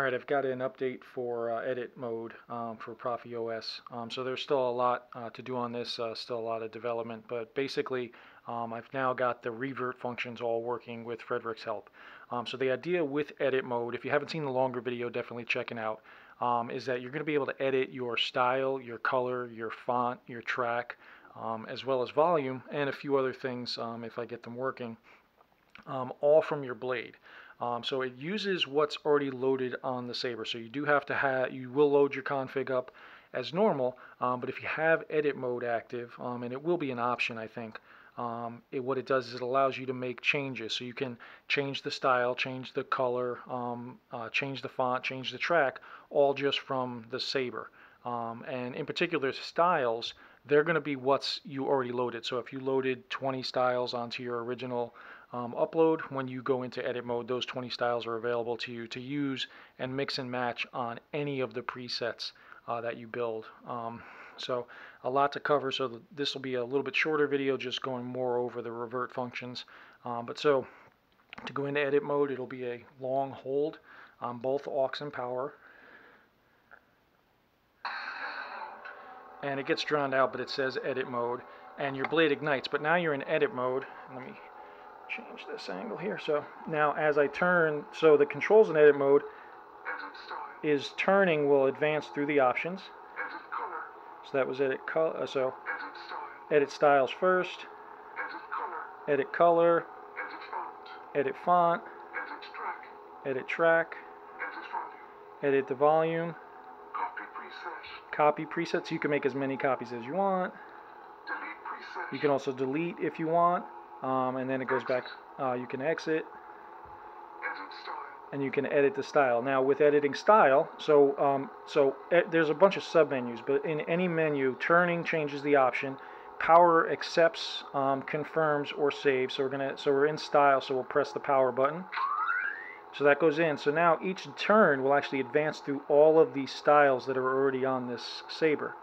All right, I've got an update for uh, edit mode um, for ProffieOS. Um, so there's still a lot uh, to do on this, uh, still a lot of development, but basically um, I've now got the revert functions all working with Fredrik's help. Um, so the idea with edit mode, if you haven't seen the longer video, definitely check it out, um, is that you're going to be able to edit your style, your color, your font, your track, um, as well as volume, and a few other things if I get them working, all from your blade. Um, so it uses what's already loaded on the Sabre. So you do have to have, you will load your config up as normal, um, but if you have edit mode active, um, and it will be an option, I think, um, it, what it does is it allows you to make changes. So you can change the style, change the color, um, uh, change the font, change the track, all just from the Sabre. Um, and in particular, styles, they're going to be what's you already loaded. So if you loaded 20 styles onto your original um, upload, when you go into edit mode, those 20 styles are available to you to use and mix and match on any of the presets uh, that you build. Um, so a lot to cover, so this will be a little bit shorter video, just going more over the revert functions. Um, but so to go into edit mode, it'll be a long hold on both aux and power. And it gets drowned out, but it says edit mode, and your blade ignites. But now you're in edit mode. Let me change this angle here. So now as I turn, so the controls in edit mode is turning will advance through the options. So that was edit color. Uh, so edit styles first. Edit color. Edit font. Edit track. Edit the volume. Copy presets. You can make as many copies as you want. You can also delete if you want um, and then it goes back. Uh, you can exit, and you can edit the style. Now with editing style, so um, so e there's a bunch of submenus, but in any menu, turning changes the option. Power accepts, um, confirms, or saves. So we're gonna so we're in style, so we'll press the power button. So that goes in. So now each turn will actually advance through all of these styles that are already on this saber.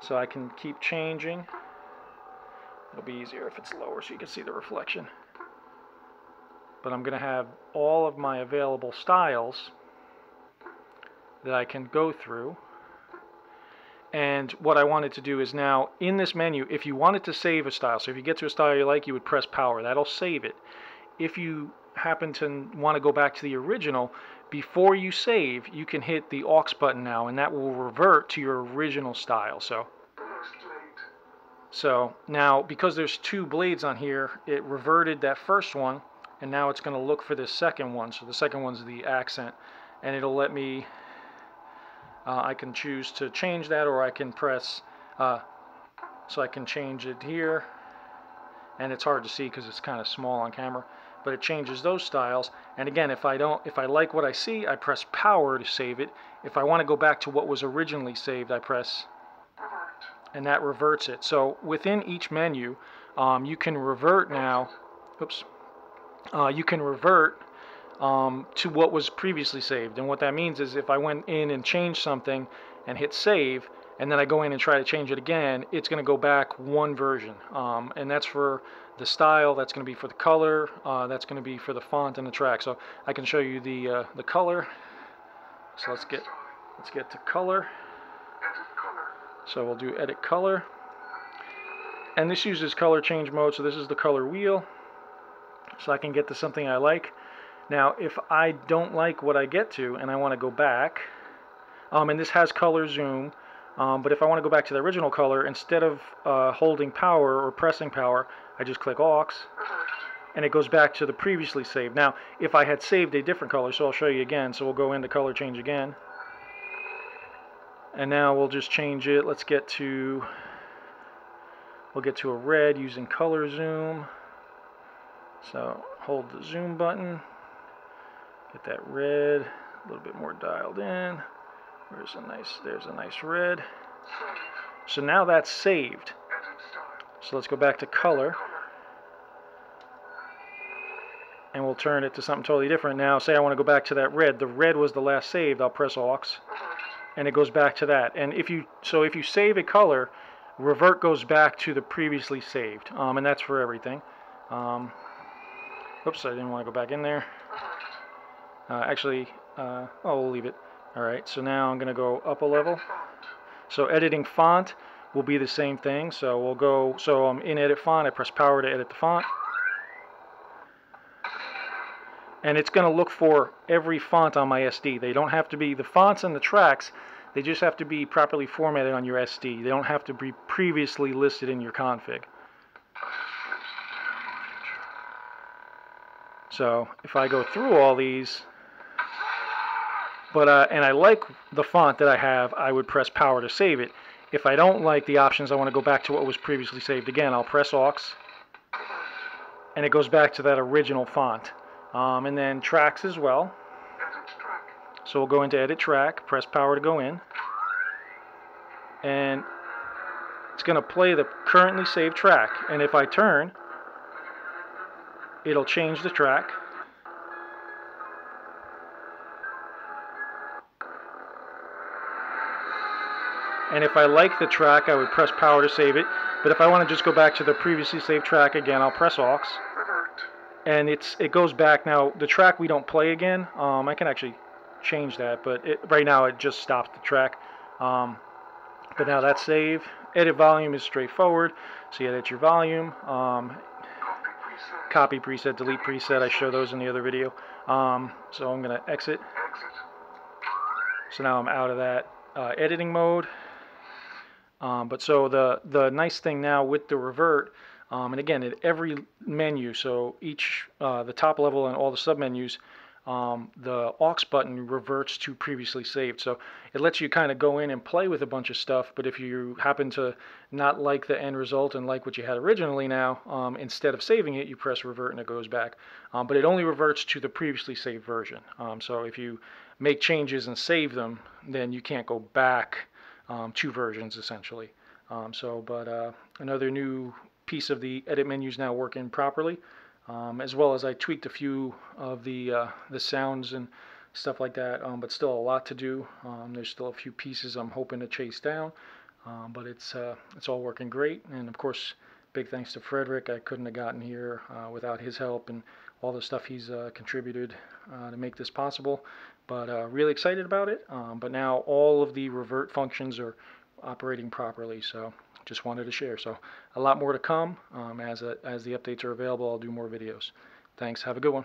So I can keep changing. It'll be easier if it's lower so you can see the reflection. But I'm going to have all of my available styles that I can go through. And what I wanted to do is now, in this menu, if you wanted to save a style, so if you get to a style you like, you would press power. That'll save it. If you happen to want to go back to the original, before you save, you can hit the aux button now, and that will revert to your original style. So so now, because there's two blades on here, it reverted that first one, and now it's going to look for the second one. So the second one's the accent, and it'll let me, uh, I can choose to change that, or I can press, uh, so I can change it here, and it's hard to see because it's kind of small on camera, but it changes those styles. And again, if I don't, if I like what I see, I press power to save it. If I want to go back to what was originally saved, I press and that reverts it. So within each menu, um, you can revert now, oops, uh, you can revert um, to what was previously saved. And what that means is if I went in and changed something and hit save, and then I go in and try to change it again, it's going to go back one version. Um, and that's for the style, that's going to be for the color, uh, that's going to be for the font and the track. So I can show you the, uh, the color. So let's get, let's get to color. So we'll do edit color. And this uses color change mode, so this is the color wheel. So I can get to something I like. Now, if I don't like what I get to and I want to go back, um, and this has color zoom, um, but if I want to go back to the original color, instead of uh, holding power or pressing power, I just click aux, and it goes back to the previously saved. Now, if I had saved a different color, so I'll show you again, so we'll go into color change again. And now we'll just change it. Let's get to, we'll get to a red using color zoom. So hold the zoom button, get that red, a little bit more dialed in. There's a nice, there's a nice red. So now that's saved. So let's go back to color. And we'll turn it to something totally different. Now, say I want to go back to that red. The red was the last saved. I'll press aux and it goes back to that. And if you so if you save a color, revert goes back to the previously saved, um, and that's for everything. Um, oops, I didn't want to go back in there. Uh, actually, uh, oh, we'll leave it. All right, so now I'm going to go up a level. So editing font will be the same thing. So we'll go, so I'm in edit font, I press power to edit the font. And it's going to look for every font on my SD. They don't have to be, the fonts and the tracks, they just have to be properly formatted on your SD. They don't have to be previously listed in your config. So if I go through all these, but uh, and I like the font that I have, I would press power to save it. If I don't like the options, I want to go back to what was previously saved. Again, I'll press aux, and it goes back to that original font. Um, and then tracks as well. So we'll go into edit track, press power to go in, and it's going to play the currently saved track. And if I turn, it'll change the track. And if I like the track, I would press power to save it. But if I want to just go back to the previously saved track again, I'll press aux. And it's it goes back now. The track we don't play again. Um, I can actually change that, but it, right now it just stops the track. Um, but now that's save. Edit volume is straightforward. So you edit your volume. Um, copy preset, delete preset. I show those in the other video. Um, so I'm going to exit. So now I'm out of that uh, editing mode. Um, but so the, the nice thing now with the revert, um, and again, at every menu, so each, uh, the top level and all the submenus, um, the aux button reverts to previously saved. So it lets you kind of go in and play with a bunch of stuff, but if you happen to not like the end result and like what you had originally now, um, instead of saving it, you press revert and it goes back. Um, but it only reverts to the previously saved version. Um, so if you make changes and save them, then you can't go back um, two versions essentially. Um, so, but uh, another new piece of the edit menu is now working properly um, as well as I tweaked a few of the uh, the sounds and stuff like that um, but still a lot to do. Um, there's still a few pieces I'm hoping to chase down um, but it's uh, it's all working great. And of course big thanks to Fredrik. I couldn't have gotten here uh, without his help and all the stuff he's uh, contributed uh, to make this possible. But uh, really excited about it um, but now all of the revert functions are operating properly so just wanted to share. So a lot more to come. Um, as, a, as the updates are available, I'll do more videos. Thanks. Have a good one.